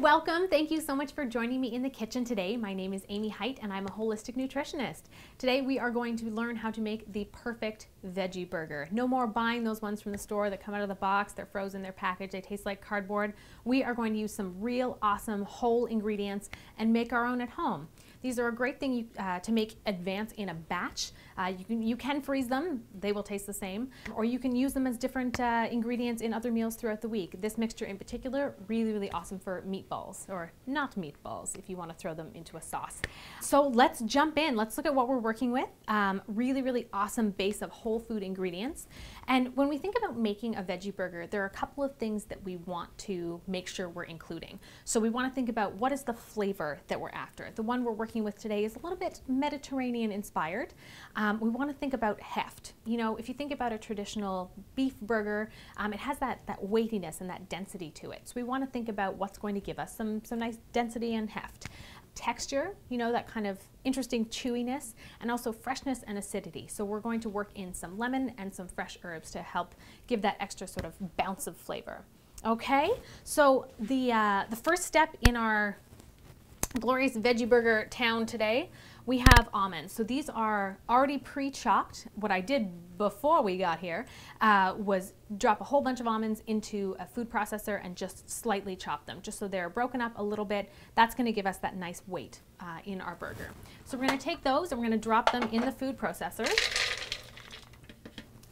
welcome. Thank you so much for joining me in the kitchen today. My name is Amy Height and I'm a holistic nutritionist. Today we are going to learn how to make the perfect veggie burger. No more buying those ones from the store that come out of the box, they're frozen, they're packaged, they taste like cardboard. We are going to use some real awesome whole ingredients and make our own at home. These are a great thing you, uh, to make advance in a batch. Uh, you, can, you can freeze them, they will taste the same, or you can use them as different uh, ingredients in other meals throughout the week. This mixture in particular, really, really awesome for meatballs, or not meatballs if you want to throw them into a sauce. So let's jump in. Let's look at what we're working with. Um, really, really awesome base of whole food ingredients. And when we think about making a veggie burger, there are a couple of things that we want to make sure we're including. So we want to think about what is the flavor that we're after. The one we're working with today is a little bit Mediterranean inspired. We want to think about heft. You know, if you think about a traditional beef burger, um, it has that, that weightiness and that density to it. So we want to think about what's going to give us some, some nice density and heft texture, you know, that kind of interesting chewiness, and also freshness and acidity. So we're going to work in some lemon and some fresh herbs to help give that extra sort of bounce of flavor. Okay, so the, uh, the first step in our glorious veggie burger town today, we have almonds. So these are already pre-chopped. What I did before we got here uh, was drop a whole bunch of almonds into a food processor and just slightly chop them, just so they're broken up a little bit. That's gonna give us that nice weight uh, in our burger. So we're gonna take those and we're gonna drop them in the food processor.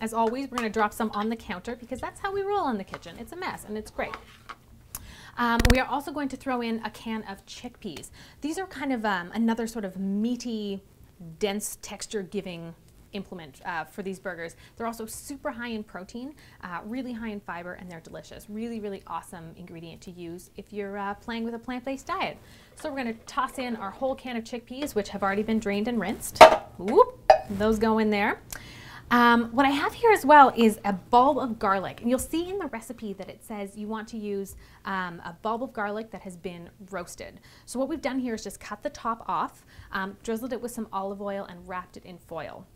As always, we're gonna drop some on the counter because that's how we roll in the kitchen. It's a mess and it's great. Um, we are also going to throw in a can of chickpeas. These are kind of um, another sort of meaty, dense texture giving implement uh, for these burgers. They're also super high in protein, uh, really high in fiber, and they're delicious. Really, really awesome ingredient to use if you're uh, playing with a plant-based diet. So we're gonna toss in our whole can of chickpeas, which have already been drained and rinsed. Whoop, those go in there. Um, what I have here as well is a bulb of garlic. And you'll see in the recipe that it says you want to use um, a bulb of garlic that has been roasted. So what we've done here is just cut the top off, um, drizzled it with some olive oil and wrapped it in foil.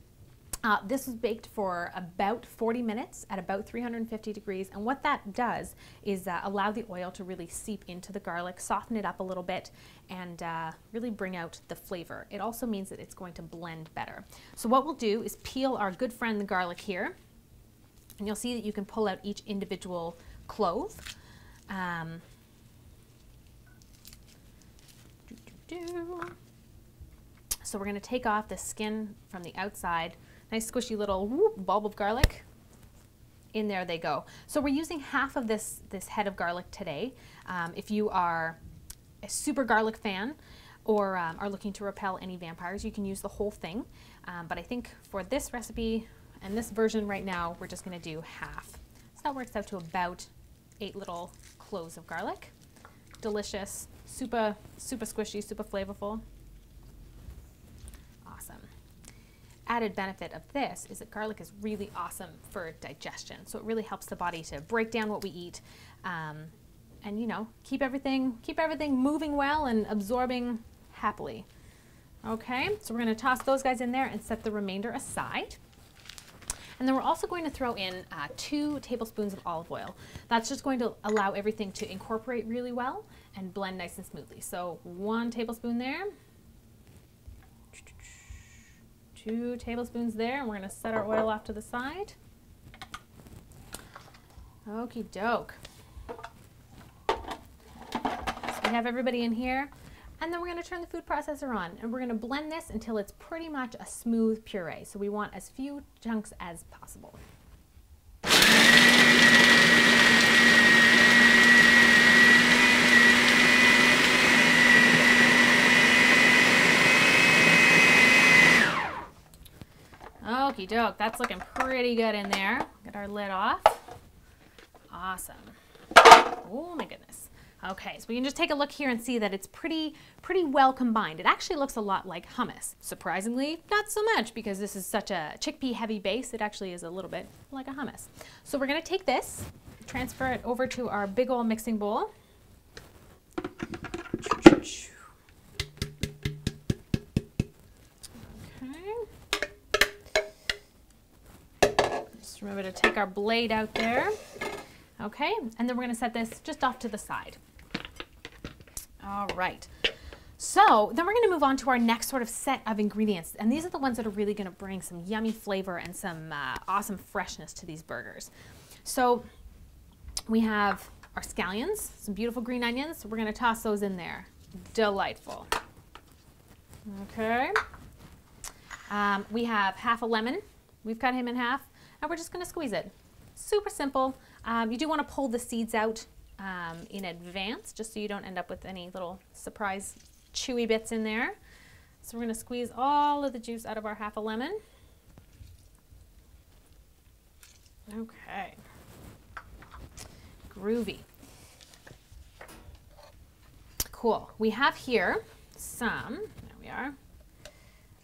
Uh, this was baked for about 40 minutes at about 350 degrees and what that does is uh, allow the oil to really seep into the garlic, soften it up a little bit and uh, really bring out the flavor. It also means that it's going to blend better. So what we'll do is peel our good friend the garlic here and you'll see that you can pull out each individual clove. Um, so we're going to take off the skin from the outside Nice squishy little whoop, bulb of garlic. In there they go. So we're using half of this, this head of garlic today. Um, if you are a super garlic fan or um, are looking to repel any vampires, you can use the whole thing. Um, but I think for this recipe and this version right now, we're just gonna do half. So that works out to about eight little cloves of garlic. Delicious, super, super squishy, super flavorful. Added benefit of this is that garlic is really awesome for digestion. So it really helps the body to break down what we eat um, and, you know, keep everything, keep everything moving well and absorbing happily. Okay, so we're going to toss those guys in there and set the remainder aside. And then we're also going to throw in uh, two tablespoons of olive oil. That's just going to allow everything to incorporate really well and blend nice and smoothly. So one tablespoon there two tablespoons there, and we're going to set our oil off to the side. Okie doke. So we have everybody in here. And then we're going to turn the food processor on and we're going to blend this until it's pretty much a smooth puree. So we want as few chunks as possible. Okie doke, that's looking pretty good in there. Get our lid off. Awesome. Oh my goodness. Okay, so we can just take a look here and see that it's pretty, pretty well combined. It actually looks a lot like hummus. Surprisingly, not so much because this is such a chickpea heavy base, it actually is a little bit like a hummus. So we're gonna take this, transfer it over to our big old mixing bowl. Just remember to take our blade out there. Okay, and then we're gonna set this just off to the side. All right. So then we're going to move on to our next sort of set of ingredients. And these are the ones that are really going to bring some yummy flavor and some uh, awesome freshness to these burgers. So we have our scallions, some beautiful green onions. We're going to toss those in there. Delightful. Okay. Um, we have half a lemon. We've cut him in half. And we're just going to squeeze it. Super simple. Um, you do want to pull the seeds out um, in advance just so you don't end up with any little surprise chewy bits in there. So we're going to squeeze all of the juice out of our half a lemon. Okay. Groovy. Cool. We have here some, there we are,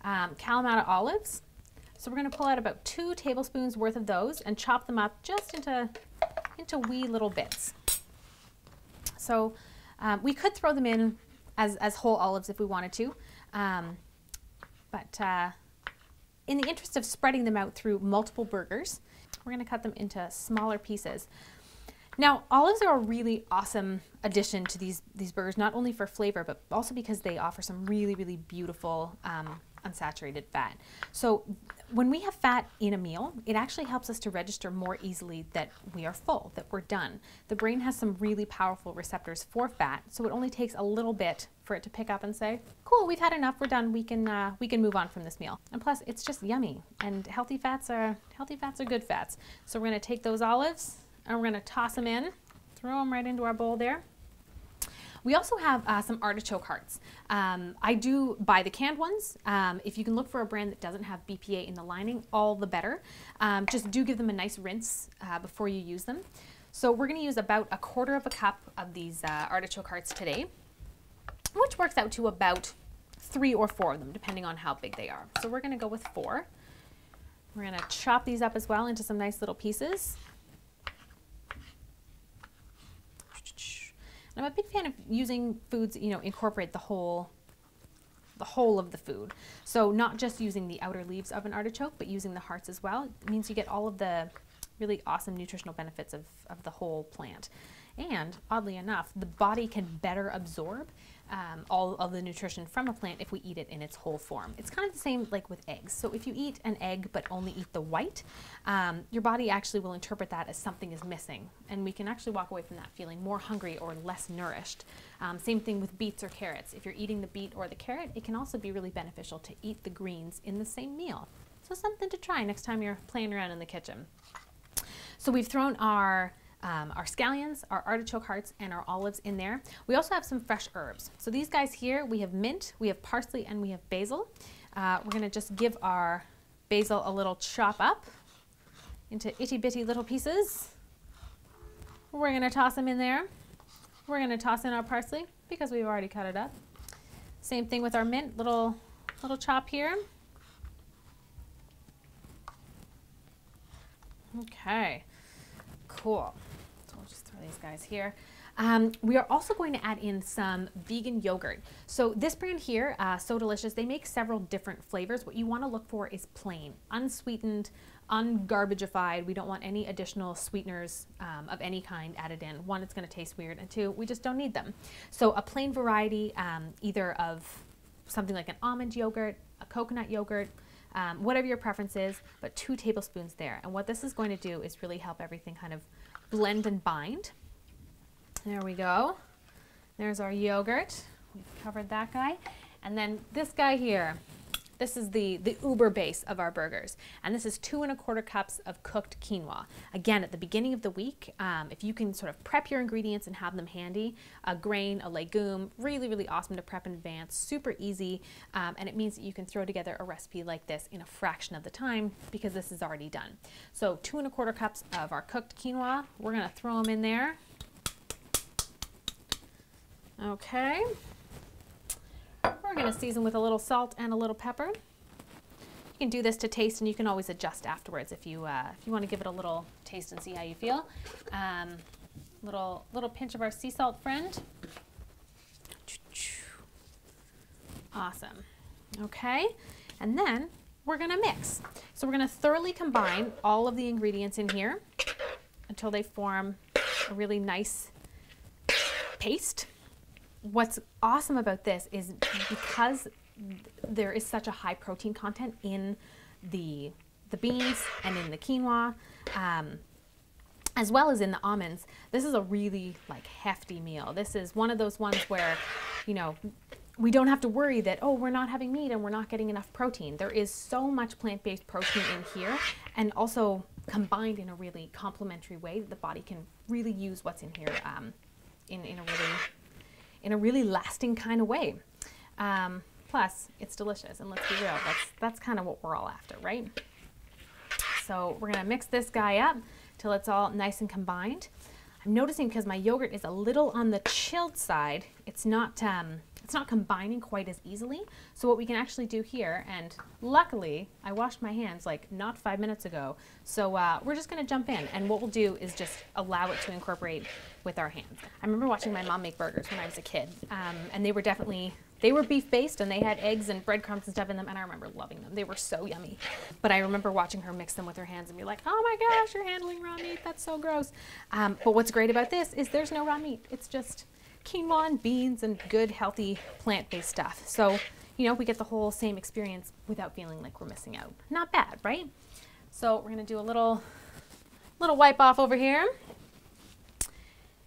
um, Kalamata olives. So we're going to pull out about two tablespoons worth of those and chop them up just into, into wee little bits. So um, we could throw them in as, as whole olives if we wanted to. Um, but uh, in the interest of spreading them out through multiple burgers, we're going to cut them into smaller pieces. Now, olives are a really awesome addition to these, these burgers, not only for flavor, but also because they offer some really, really beautiful um, unsaturated fat. So when we have fat in a meal, it actually helps us to register more easily that we are full, that we're done. The brain has some really powerful receptors for fat, so it only takes a little bit for it to pick up and say, "Cool, we've had enough. We're done. We can uh, we can move on from this meal." And plus, it's just yummy. And healthy fats are healthy fats are good fats. So we're going to take those olives and we're going to toss them in, throw them right into our bowl there. We also have uh, some artichoke hearts. Um, I do buy the canned ones. Um, if you can look for a brand that doesn't have BPA in the lining, all the better. Um, just do give them a nice rinse uh, before you use them. So we're going to use about a quarter of a cup of these uh, artichoke hearts today, which works out to about three or four of them, depending on how big they are. So we're going to go with four. We're going to chop these up as well into some nice little pieces. I'm a big fan of using foods, you know, incorporate the whole the whole of the food. So not just using the outer leaves of an artichoke, but using the hearts as well. It means you get all of the really awesome nutritional benefits of, of the whole plant. And oddly enough, the body can better absorb um, all of the nutrition from a plant if we eat it in its whole form. It's kind of the same like with eggs. So if you eat an egg but only eat the white, um, your body actually will interpret that as something is missing. And we can actually walk away from that feeling more hungry or less nourished. Um, same thing with beets or carrots. If you're eating the beet or the carrot, it can also be really beneficial to eat the greens in the same meal. So something to try next time you're playing around in the kitchen. So we've thrown our um, our scallions, our artichoke hearts, and our olives in there. We also have some fresh herbs. So these guys here, we have mint, we have parsley, and we have basil. Uh, we're gonna just give our basil a little chop up into itty bitty little pieces. We're gonna toss them in there. We're gonna toss in our parsley because we've already cut it up. Same thing with our mint, little, little chop here. Okay, cool these guys here. Um, we are also going to add in some vegan yogurt. So this brand here, uh, So Delicious, they make several different flavors. What you want to look for is plain, unsweetened, ungarbagified. We don't want any additional sweeteners um, of any kind added in. One, it's going to taste weird, and two, we just don't need them. So a plain variety, um, either of something like an almond yogurt, a coconut yogurt, um, whatever your preference is, but two tablespoons there. And what this is going to do is really help everything kind of blend and bind. There we go. There's our yogurt. We've covered that guy. And then this guy here, this is the, the uber base of our burgers. And this is two and a quarter cups of cooked quinoa. Again, at the beginning of the week, um, if you can sort of prep your ingredients and have them handy, a grain, a legume, really, really awesome to prep in advance, super easy. Um, and it means that you can throw together a recipe like this in a fraction of the time because this is already done. So two and a quarter cups of our cooked quinoa, we're gonna throw them in there. Okay. We're going to season with a little salt and a little pepper. You can do this to taste and you can always adjust afterwards if you, uh, if you want to give it a little taste and see how you feel. Um, little, little pinch of our sea salt friend. Awesome. Okay, and then we're gonna mix. So we're gonna thoroughly combine all of the ingredients in here until they form a really nice paste. What's awesome about this is because there is such a high protein content in the the beans and in the quinoa, um, as well as in the almonds. This is a really like hefty meal. This is one of those ones where, you know, we don't have to worry that, oh, we're not having meat and we're not getting enough protein. There is so much plant-based protein in here and also combined in a really complementary way that the body can really use what's in here um, in, in, a really, in a really lasting kind of way. Um, plus, it's delicious and let's be real, that's, that's kind of what we're all after, right? So we're gonna mix this guy up till it's all nice and combined. I'm noticing because my yogurt is a little on the chilled side, it's not, um, it's not combining quite as easily. So what we can actually do here, and luckily I washed my hands like not five minutes ago, so uh, we're just gonna jump in and what we'll do is just allow it to incorporate with our hands. I remember watching my mom make burgers when I was a kid um, and they were definitely they were beef based and they had eggs and breadcrumbs and stuff in them, and I remember loving them. They were so yummy. But I remember watching her mix them with her hands and be like, oh my gosh, you're handling raw meat. That's so gross. Um, but what's great about this is there's no raw meat. It's just quinoa and beans and good, healthy, plant based stuff. So, you know, we get the whole same experience without feeling like we're missing out. Not bad, right? So we're going to do a little, little wipe off over here.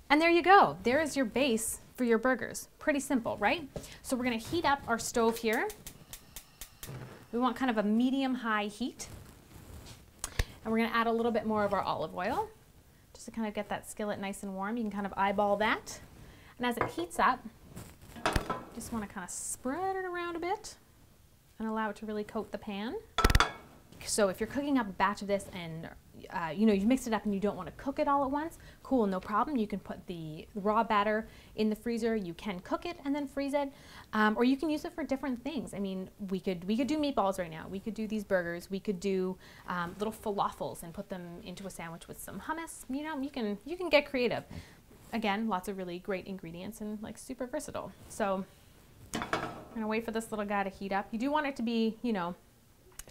And there you go. There is your base for your burgers. Pretty simple, right? So we're gonna heat up our stove here. We want kind of a medium-high heat. And we're gonna add a little bit more of our olive oil just to kind of get that skillet nice and warm. You can kind of eyeball that. And as it heats up, just wanna kind of spread it around a bit and allow it to really coat the pan. So if you're cooking up a batch of this and uh, you know, you mix it up and you don't want to cook it all at once, cool, no problem. You can put the raw batter in the freezer. You can cook it and then freeze it, um, or you can use it for different things. I mean, we could we could do meatballs right now. We could do these burgers. We could do um, little falafels and put them into a sandwich with some hummus. You know, you can you can get creative. Again, lots of really great ingredients and like super versatile. So I'm gonna wait for this little guy to heat up. You do want it to be, you know,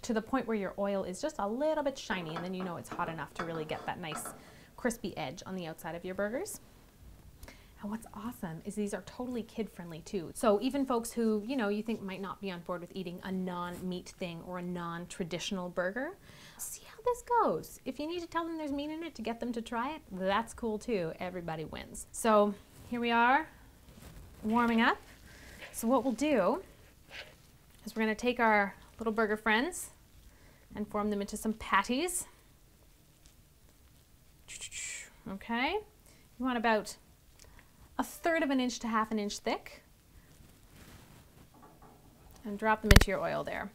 to the point where your oil is just a little bit shiny and then you know it's hot enough to really get that nice crispy edge on the outside of your burgers. And what's awesome is these are totally kid friendly too. So even folks who, you know, you think might not be on board with eating a non-meat thing or a non-traditional burger, see how this goes. If you need to tell them there's meat in it to get them to try it, that's cool too. Everybody wins. So here we are warming up. So what we'll do is we're gonna take our little burger friends and form them into some patties. Okay, you want about a third of an inch to half an inch thick and drop them into your oil there.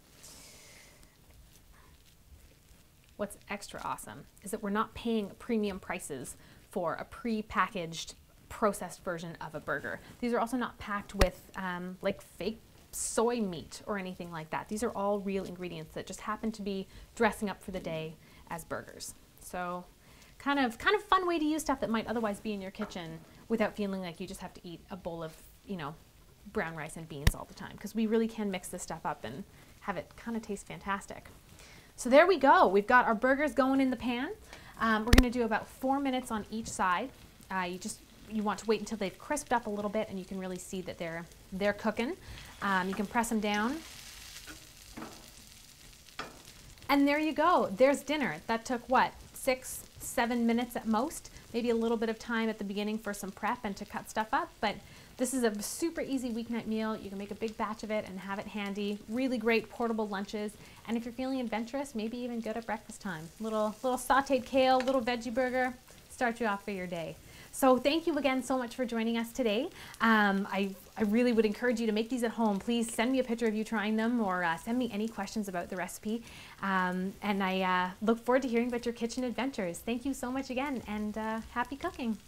What's extra awesome is that we're not paying premium prices for a pre-packaged processed version of a burger. These are also not packed with um, like fake soy meat or anything like that. These are all real ingredients that just happen to be dressing up for the day as burgers. So kind of kind of fun way to use stuff that might otherwise be in your kitchen without feeling like you just have to eat a bowl of, you know, brown rice and beans all the time because we really can mix this stuff up and have it kind of taste fantastic. So there we go. We've got our burgers going in the pan. Um, we're going to do about four minutes on each side. Uh, you just you want to wait until they've crisped up a little bit and you can really see that they're they're cooking. Um, you can press them down. And there you go. There's dinner. That took what? Six, seven minutes at most. Maybe a little bit of time at the beginning for some prep and to cut stuff up. But this is a super easy weeknight meal. You can make a big batch of it and have it handy. Really great portable lunches. And if you're feeling adventurous, maybe even good at breakfast time. Little, little sauteed kale, little veggie burger, start you off for your day. So thank you again so much for joining us today. Um, I, I really would encourage you to make these at home. Please send me a picture of you trying them or uh, send me any questions about the recipe. Um, and I uh, look forward to hearing about your kitchen adventures. Thank you so much again and uh, happy cooking.